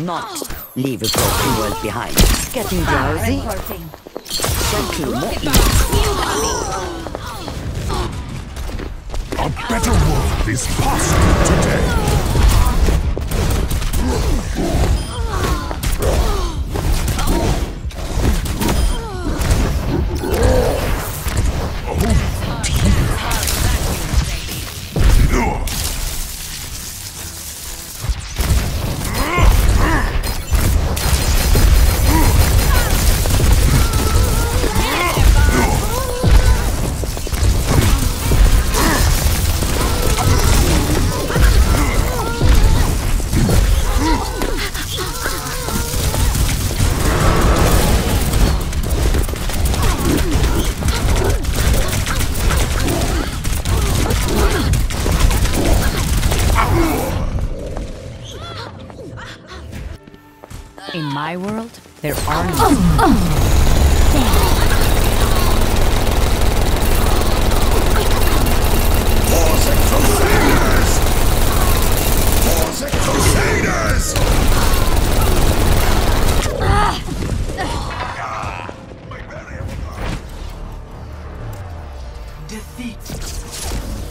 not leave a broken world behind. Getting drowsy? Gentle, more A better world is possible today. In my world, there are no. Crusaders! Force Defeat.